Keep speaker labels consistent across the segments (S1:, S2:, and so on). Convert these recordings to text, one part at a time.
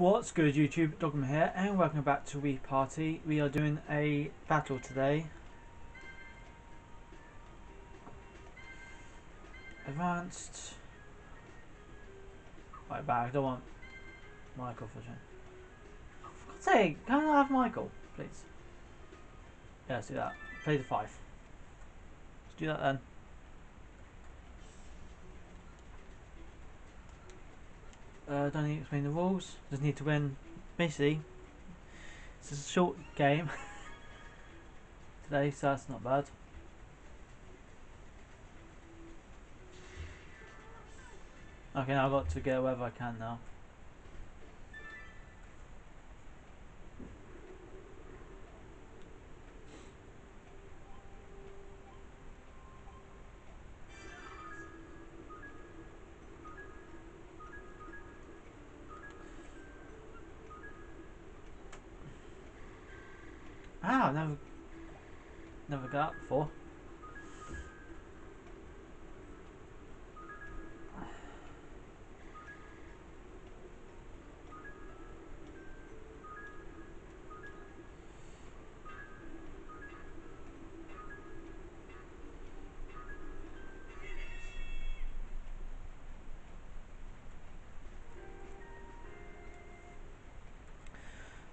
S1: What's good YouTube, Dogma here and welcome back to Wii Party. We are doing a battle today. Advanced. Right back, I don't want Michael for sure. Oh, for God's sake, can I have Michael, please? Yeah, let's do that. Play the five. Let's do that then. Uh, don't need to explain the rules. Just need to win. Basically, it's a short game today, so that's not bad. Okay, now I've got to get wherever I can now. Ah, never, never got that before.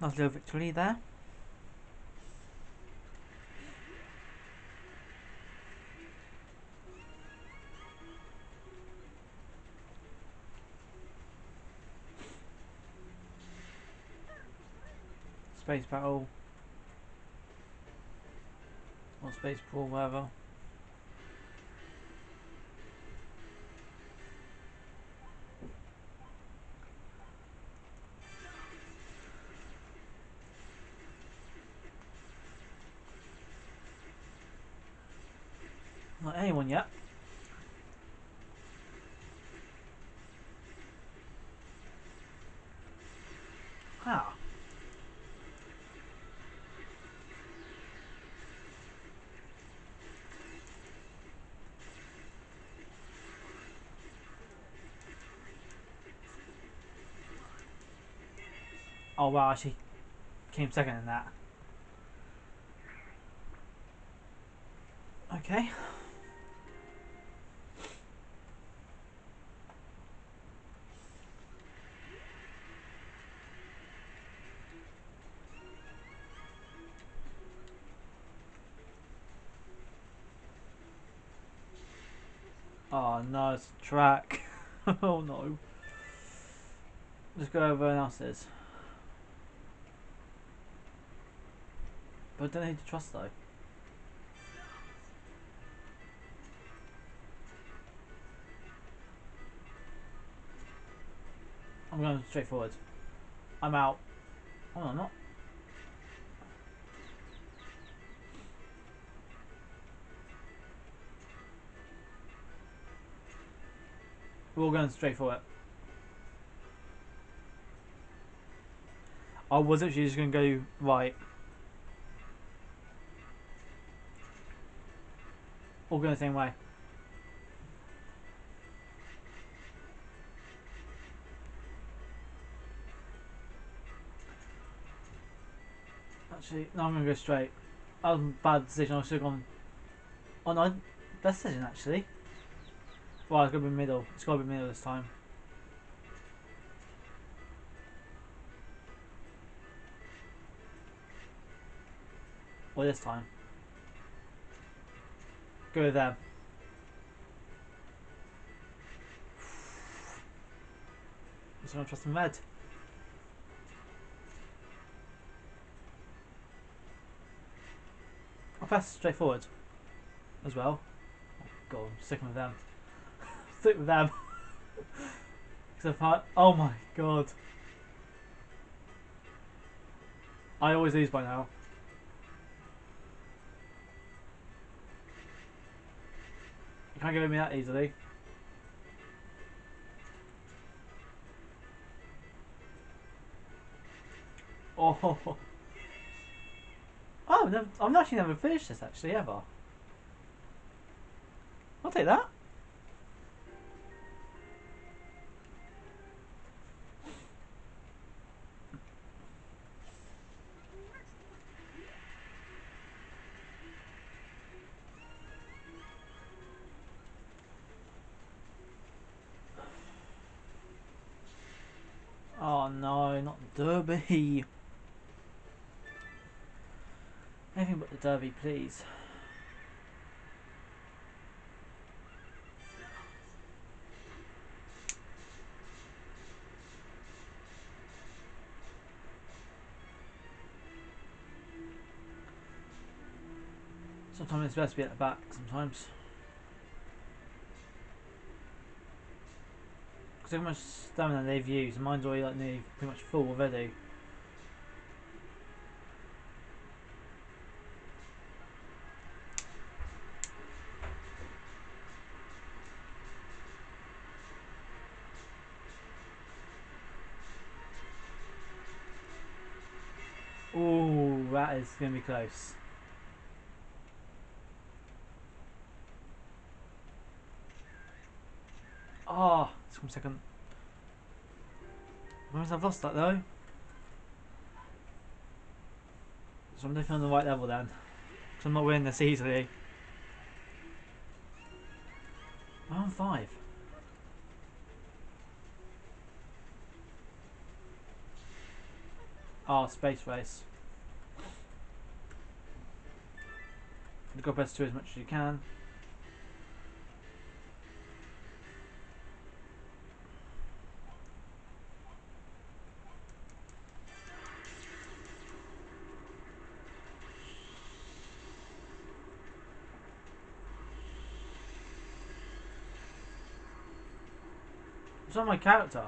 S1: Nice little victory there. Space battle. Or space pool, whatever. Not anyone yet. Oh wow, she came second in that. Okay. Oh no, it's track. oh no. Let's go over and. But I don't know who to trust though. I'm going straight forward. I'm out. Oh, no, I'm not. We're all going straight for it. I was actually just going to go right. All going the same way. Actually, no, I'm going to go straight. That was a bad decision. I should have gone. Oh no, best decision actually. Well, it's going to be middle. It's got to be middle this time. Or this time. Go with them. Just gonna trust in red. I'll press straight forward as well. Go on, sticking with them. Stick with them. Because I, oh my god. I always lose by now. Can't get me that easily. Oh, oh, I've actually never finished this actually ever. I'll take that. Oh no, not derby. Anything but the derby, please. Sometimes it's best to be at the back, sometimes. Because how much stamina they've used, mine's already like nearly pretty much full already. Ooh, that is going to be close. Ah, oh, one second. I've lost that though. So I'm definitely on the right level then. Because I'm not winning this easily. I'm on five. Oh, space race. Go best to as much as you can. It's on my character.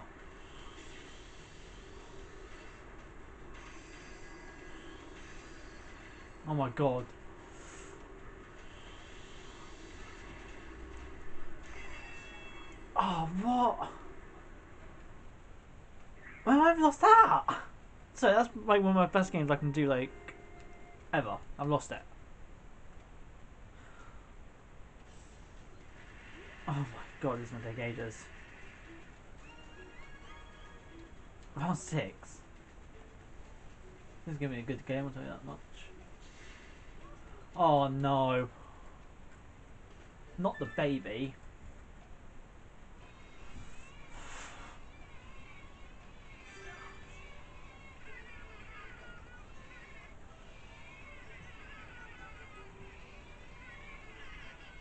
S1: Oh my god. Oh, what? When have I lost that? So that's like one of my best games I can do, like, ever. I've lost it. Oh my god, this is gonna take ages. Round six. This is gonna be a good game, I'll tell you that much. Oh no. Not the baby.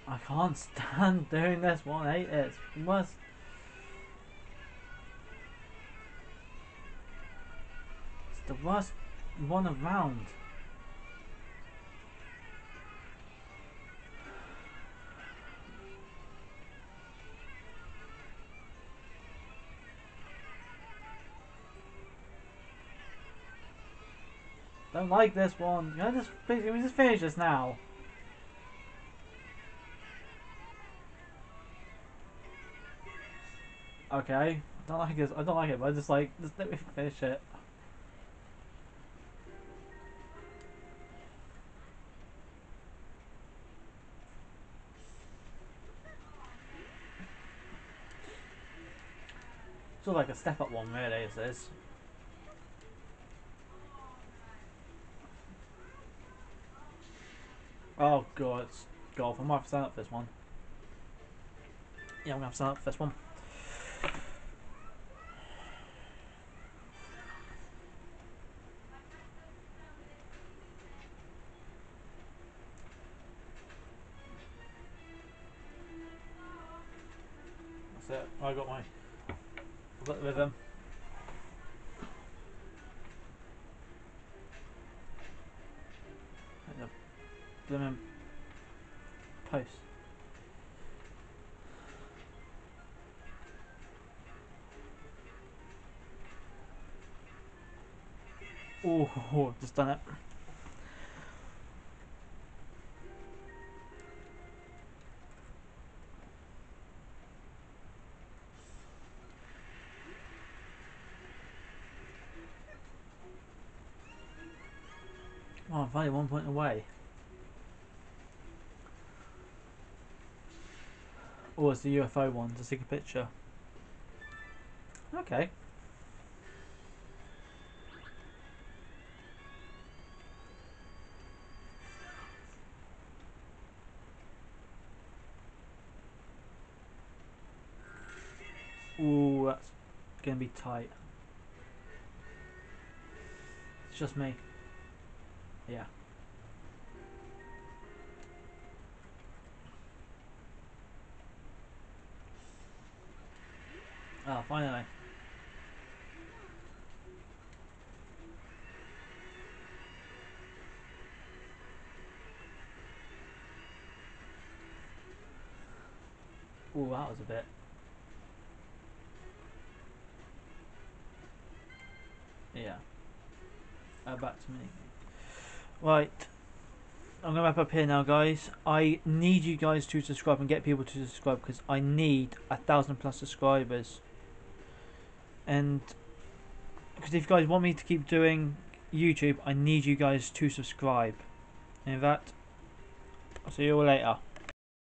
S1: I can't stand doing this one. Hate it. It's the the worst one around. Don't like this one. Can I just please can we just finish this now? Okay. I don't like this I don't like it, but I just like just let me finish it. Sort of like a step up one, really, is. Oh god, it's golf. I might have to sign up for this one. Yeah, I'm gonna have to sign up for this one. That's it. I got my Got the rhythm. And the blooming post. Oh, just done it. Oh, I'm only one point away. Oh, it's the UFO one to take a picture. Okay. Ooh, that's gonna be tight. It's just me. Yeah. Oh, finally. Ooh, that was a bit. Yeah. Uh, back to me. Right. I'm gonna wrap up here now, guys. I need you guys to subscribe and get people to subscribe because I need a thousand plus subscribers. And because if you guys want me to keep doing YouTube, I need you guys to subscribe. And that, I'll see you all later.